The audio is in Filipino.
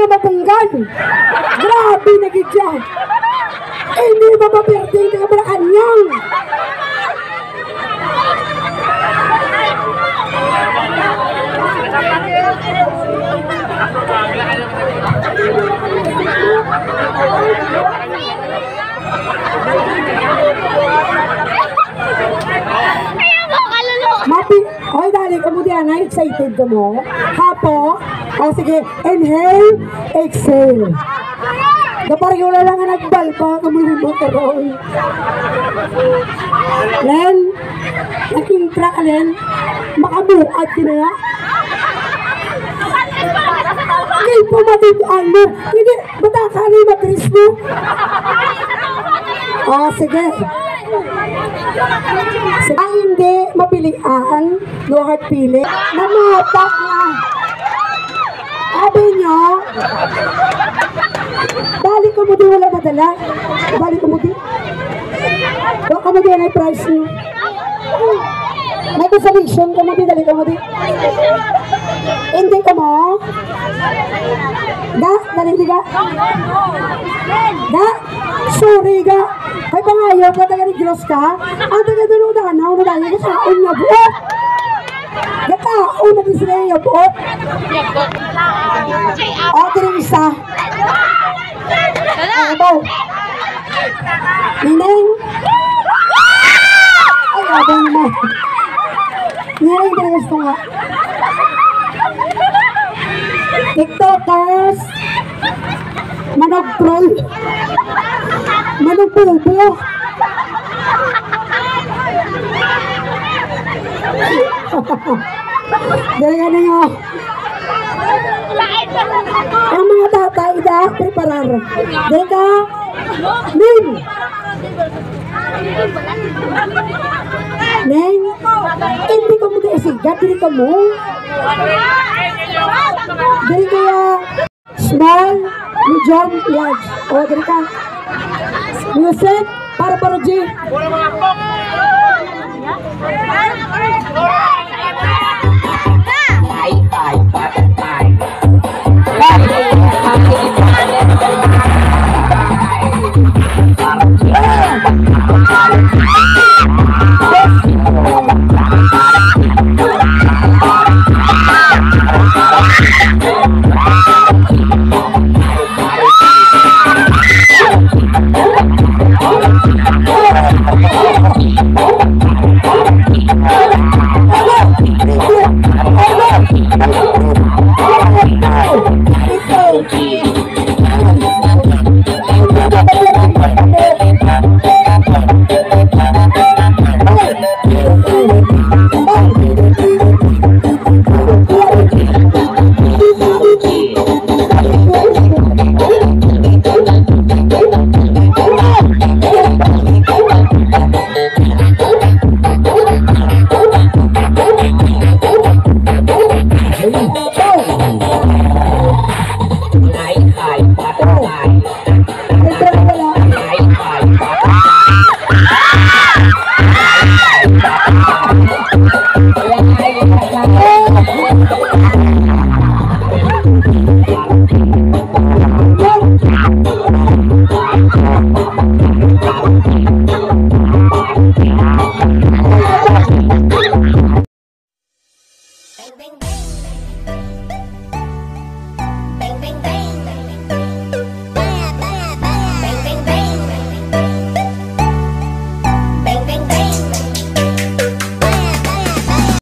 na mapunggan. Grabe na gidya. Eh, hindi mapaperde hindi ka pala kanyang. Mapi, oy dali, kamu diyan excited ka mo? Hapo? O sige, inhale, exhale. Kapag wala lang nga nagbalpa, kamunin mo karoon. Len, nag-intra ka, Len. Makabuhat ka na ya. Hindi po matigaan mo. Hindi, bata ka na yung matris mo. O, sige. Ang hindi mapilian, no hard pili, namapak na. Balik ka mo di wala madala. Balik ka mo di. Baka mo di na yung price nyo. May consolation ka mo, di dali ka mo, di. Hindi ka mo. Ga, dali di ga. Ga, sorry ga. Kay pangayaw ka, taga ni Diyos ka. Ang taga doon na na, una dahil ka sa unya buot. Gata, una din sila yung buot. Nineng. Ay, abang mo. Nineng, talaga gusto nga. TikTokers. Manog troll. Manog bulbo. Dali ka na nga. Ang mga tatay da, preparar. Dali ka. Ning. Neng. Hindi ka mo da isigat. Dili ka mo. Kaya. Small, medium, large. O, dali ka. Music, para para! Bing, bing, bing.